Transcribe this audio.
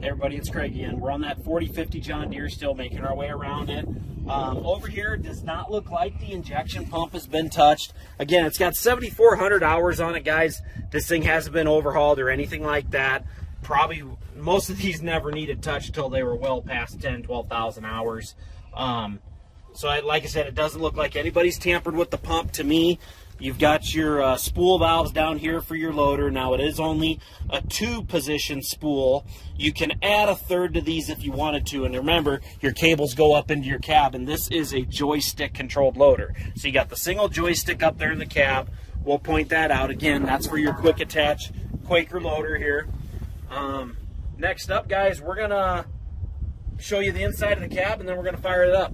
Hey everybody, it's Craig again. We're on that 4050 John Deere, still making our way around it. Um, over here, does not look like the injection pump has been touched. Again, it's got 7,400 hours on it, guys. This thing hasn't been overhauled or anything like that. Probably most of these never needed touch until they were well past 10, 12,000 hours. Um, so, I, like I said, it doesn't look like anybody's tampered with the pump to me. You've got your uh, spool valves down here for your loader. Now it is only a two position spool. You can add a third to these if you wanted to. And remember, your cables go up into your cab and this is a joystick controlled loader. So you got the single joystick up there in the cab. We'll point that out. Again, that's for your quick attach Koyker loader here. Um, next up, guys, we're going to show you the inside of the cab and then we're going to fire it up.